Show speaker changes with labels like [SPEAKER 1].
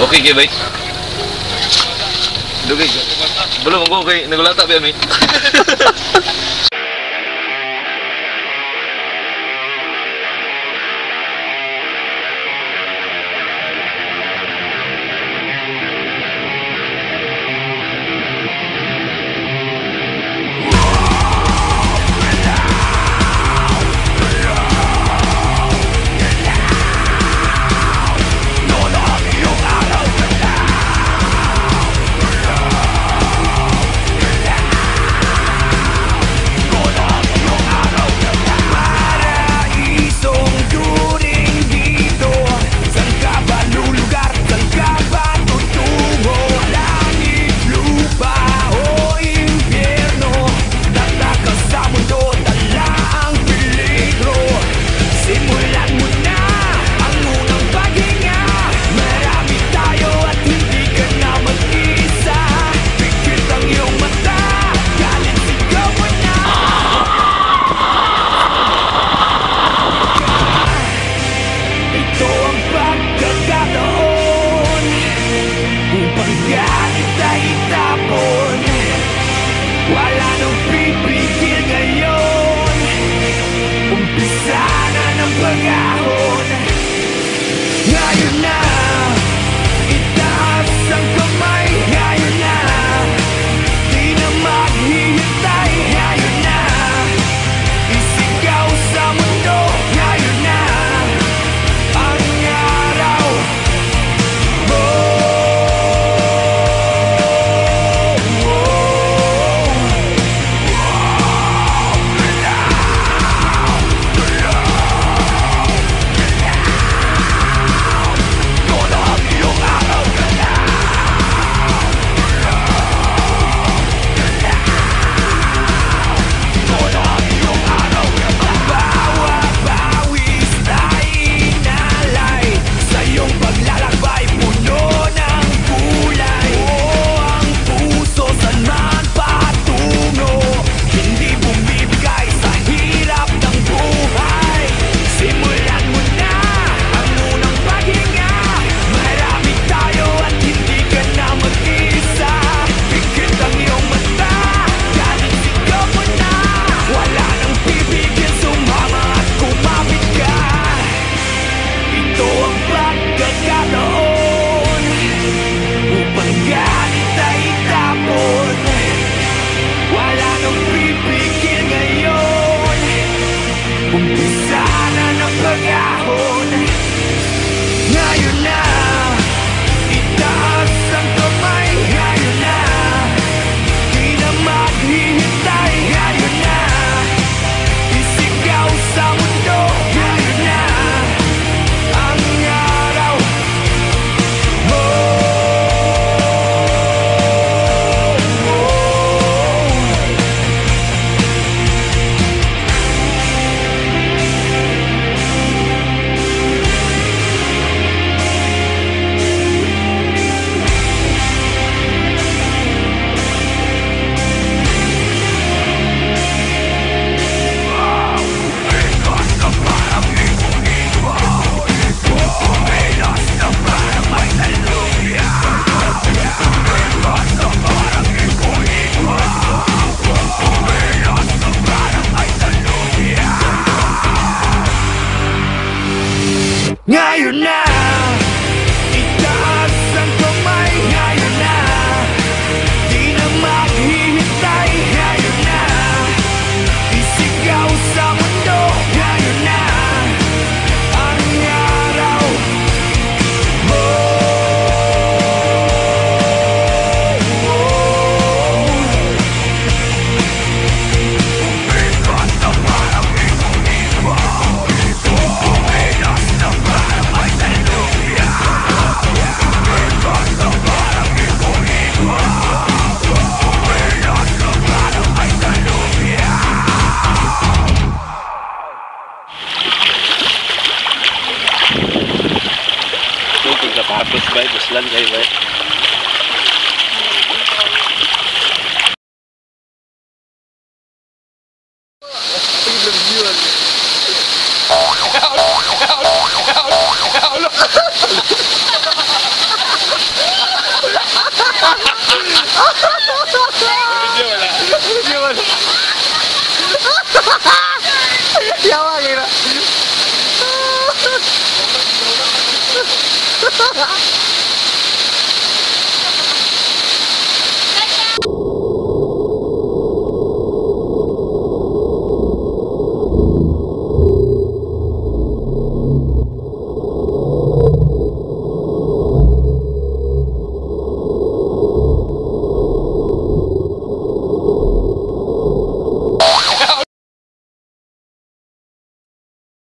[SPEAKER 1] Okay kay bay. Dugay. Belum ko kay nagulata ba mi?
[SPEAKER 2] Now you're not.
[SPEAKER 1] baik berselan kaya baik Ha ha ha!